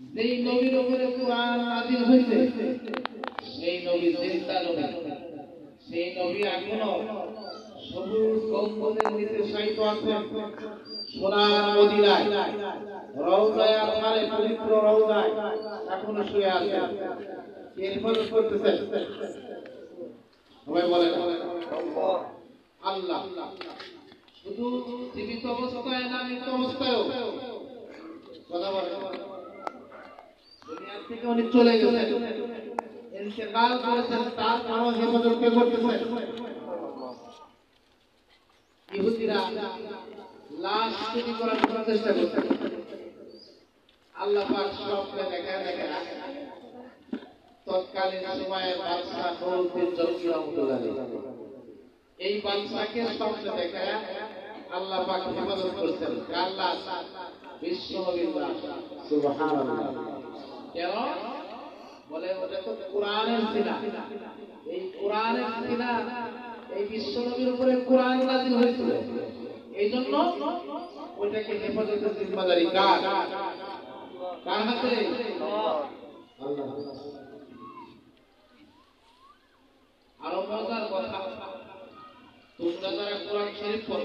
যেই নবীর উপরে কোরআন নাজিল হয়েছে। সেই নবী জিন্দা নবী। সেই নবী এখনও সবুজ গম্বুজের নিচে শায়িত আছেন সোনার মদিনায়। রওজায় আধারে পবিত্র রওজায় এখনও শুয়ে আছেন হেফাজত করতেছেন সবাই বলেন। আল্লাহ। শুধু জীবিত অবস্থায় না মৃত অবস্থায়ও। কথা বলেন। থেকে উনি চলে গেছেন ইন্তেকাল করেছেন তারপরও হেফাজত কে করতেছেন ইহুদিরা লাশ চুরি করার জন্য চেষ্টা করছে। আল্লাহ পাক স্বপ্নে দেখা দেখা তৎকালীন সময়ে বাদশাহ নুরউদ্দিন জলকি রহমতুল্লাহ এই বাদশাকে স্বপ্নে দেখা আল্লাহ পাক হেফাজত করছেন। আল্লাহ বিশ্ব কেন? বলে ওটা তো কোরআনের সিনা এই কোরআনের সিনা এই বিশ্ব নবীর উপরে কোরআন নাজিল হয়েছিল। এই জন্য ওইটাকে হেফাজতের জিম্মাদারি। কার? কার হাতে? আরও মজার কথা, তোমরা যারা কোরআন শরীফ পড়ো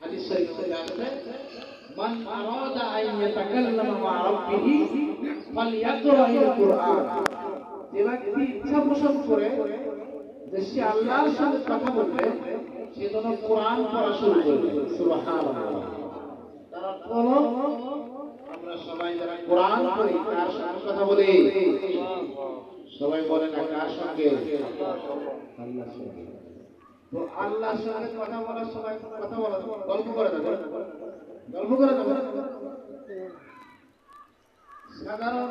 হাদিস শরীফে আছে মান আরাদা আন ইয়াতাকাল্লামা মা রাব্বিহি ফালইয়াকরা'আল কুরআন যে ব্যক্তি ইচ্ছা পোষণ করে যে সে আল্লাহর কথা বলবে সে যেন কোরআন পড়া শুরু করবে সুবহানাল্লাহ তারা হলো আমরা সবাই যারা কোরআন পড়ি কার সঙ্গে কথা বলি সবাই বলে না কার সঙ্গে আল্লাহর সঙ্গে আল্লাহর কথা বলার সময় কথা বলা গল্প করে গল্প করে সাধারণ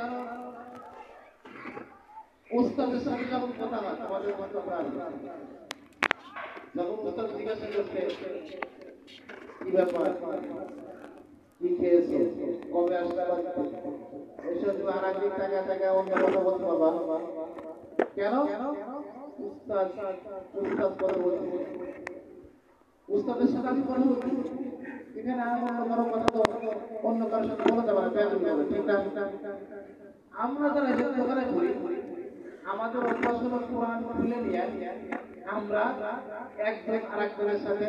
যখন কথা হয় আমাদের মতো যখন উস্তাদ জিজ্ঞাসা কি ব্যাপার? কি খেয়েছো? কবে আসবে এসব আর একদিন টাকা টাকা অন্য কথা বলতে পারবা। কেন? উস্তাদ সাথে আমি কথা এখানে আর অন্য অন্য কারোর সাথে বলতে পারে ঠিক না? আমরা যারা যে দোকানে ঘুরি আমাদের অভ্যাস হলো কোরআন খুলে নিয়ে আমরা একজন আরেকজনের সাথে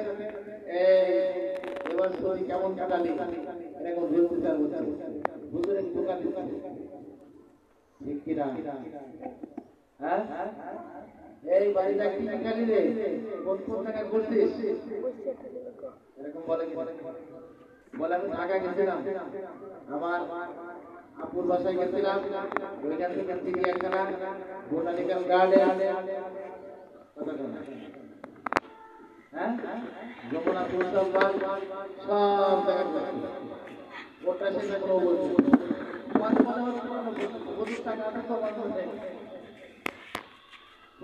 এবার শরীর কেমন কাটালি? এরকম বছর হুজুরের দোকান ঠিক কিনা? হ্যাঁ? এই বাড়িটা কি খালি রে কোন কোন টাকা করছিস এরকম বলে কি বলে আমি ঢাকা গেছিলাম আমার আপুর বাসায় গেছিলাম ওইখান থেকে চিড়িয়াখানা বোটানিক্যাল গার্ডেন হ্যাঁ যমুনা প্রস্তাব সব জায়গা ওটা সেটা কোনো বলছি তোমার মনে হচ্ছে হুজুর টাকা আছে তো বন্ধ হয়ে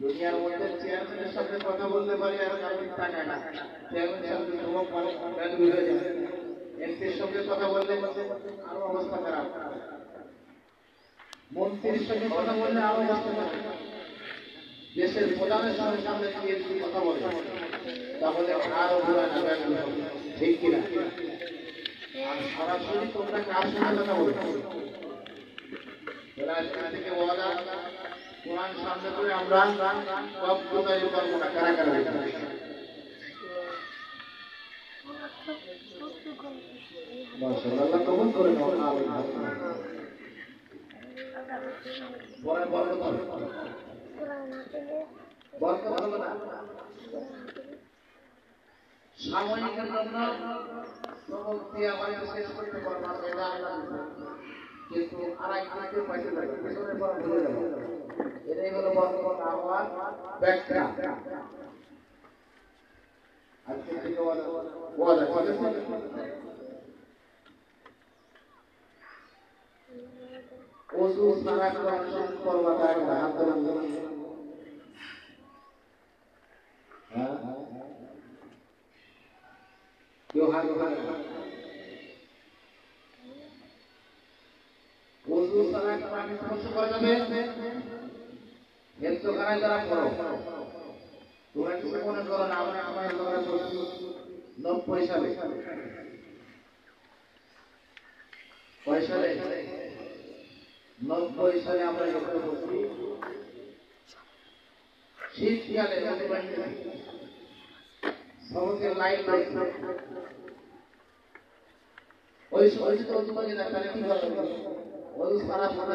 দুনিয়ার মধ্যে চেয়ারম্যানের সাথে কথা বলতে পারি আর আমি টাকা না। চেয়ারম্যানের সাথে যুবক মানুষ হয়ে যায় এমপির সঙ্গে কথা বললে আরও অবস্থা খারাপ। মন্ত্রীর সঙ্গে কথা বললে আরও অবস্থা খারাপ। দেশের প্রধানের সামনে গিয়ে যদি কথা বলে, তাহলে আরও ঘোরা না হবে। ঠিক কিনা? সরাসরি তোমরা কার সঙ্গে কথা বলবে আজকে থেকে ওয়াদা কোরআন সামনে করে আমরা সব কোথায় পারব না কারা কারা মাশাআল্লাহ, কবুল করে নাও আমিন পরে বলব বরকত হবে না। সাময়িকের জন্য পারব এটা আল্লাহ কিন্তু আর একদিকে পয়সা লাগে পেছনের পর ভুলে যাব। এটাই হলো বর্তমান আমার ব্যাখ্যা আজকে থেকে ওয়াদা ওয়াদা ঠিক আছে ওযু সারা কোরআন শরীফ পড়বা তার হাত ধরে হ্যাঁ কেউ হাত ধরে ওযু সারা কোরআন স্পর্শ করা যাবে হেলথখানায় যারা পড়ো। কিছু মনে করো না আমরা আমার লোকেরা করছি নব্বই সালে? কয় সালে? নব্বই সালে আমরা এখানে বসি শীতকালে সমস্ত লাইট রয়েছে ওই সময় তো তোমাকে না কি করবে ওই সারা সারা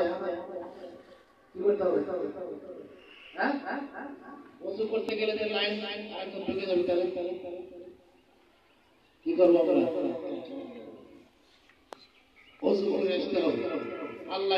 কি করতে হবে? হ্যাঁ ওযু করতে গেলে যে লাইন লাইন একদম ঢুকে যাবে, তাহলে? কি করব আমরা? আল্লাহ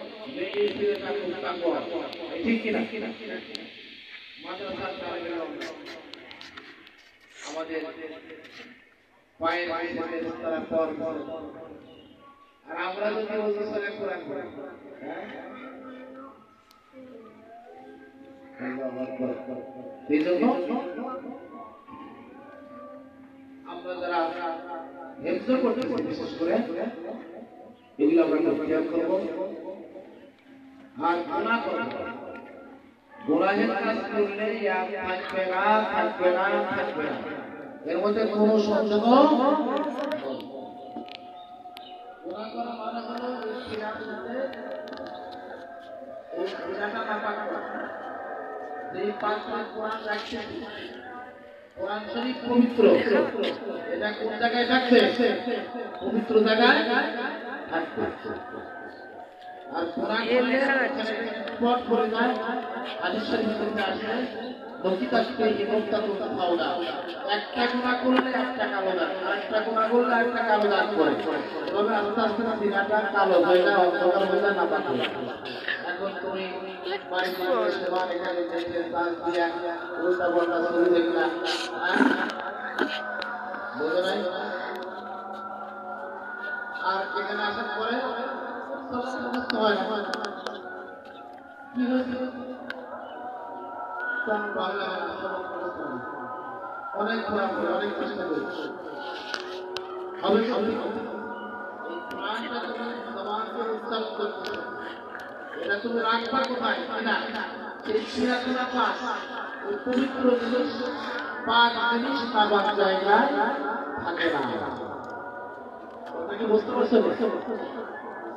যে এই ছেলেটা খুব তাকওয়া ঠিক কিনা মাদ্রাসার তালেবেরা আমাদের পায়ের পায়ের তারা পর আর আমরা যারা হেফজ করতে করে, এগুলো আমরা করব। আর গুনাহ করব গুনাহের কাজ করলে ইয়া থাকবে না থাকবে না থাকবে না এর মধ্যে কোনো সন্দেহ গুনাহ করা মানে হলো এই ক্রিয়ার মধ্যে এই ক্রিয়াটা নাপাক করা যেই পাঁচ পাঁচ কোরআন রাখছে কোরআন শরীফ পবিত্র এটা কোন জায়গায় থাকবে পবিত্র জায়গায় থাকবে আর স্পট করে যায়। হাদিস শরীফের মধ্যে আসে নকিতাতে ইমমতাতুল ফাওলা একটা করলে একটা কালো দাগ আর একটা করলে একটা কালো দাগ পড়ে তবে আস্তে আস্তে না দিনাটা কালো হয়ে যায় অন্ধকার হয়ে যায় না পাকে এখন তুমি বাড়িতে এসে বা এখানে দেখে শ্বাস দিয়া উল্টা পাল্টা ছবি দেখলা। হ্যাঁ? বোঝো নাই? আর এখানে আসার পরে অনেক ঘোরা অনেক চেষ্টা করেছি উত্তাপ করছ এটা তুমি রাখবা কোথায় সেই সিরাজুলা পাক ওই পবিত্র জিনিস পাক জিনিস পাবার জায়গায় থাকে না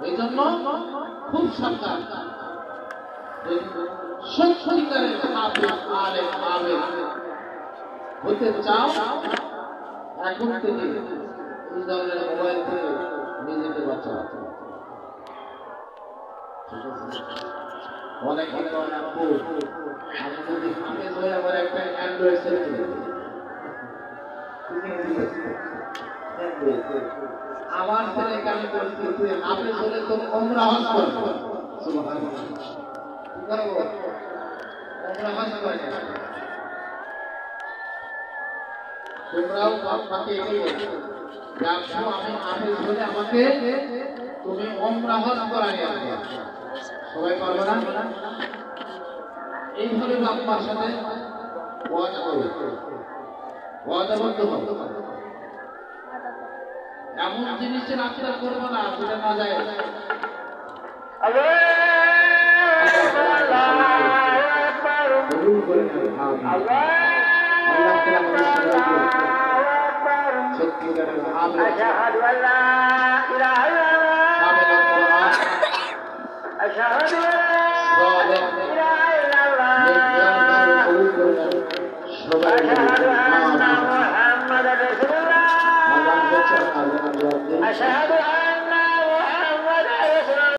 এই জন্য খুব সাবধান সত্যিকারের হাফেজ আলেম হতে চাও এখন থেকে এই ধরনের মোবাইল থেকে নিজেকে বাঁচাও আছে? আপু, আমি যদি হাফেজ হয়ে আমার একটা অ্যান্ড্রয়েড। কিনে দিতে। আমার ছেলেকে আমি বলছি হাফেজ হলে তোর ওমরা হজ করব ওমরা হজ করে। তোমরাও আমাকে আমি হাফেজ হলে আমাকে তুমি ওমরা হজ করাই সবাই পারবে না? এইভাবে বাপ্পার সাথে ওয়াদা করবে ওয়াদাবদ্ধ এমন জিনিসের আকিদা করব না যেটা না যায় কবুল أشهد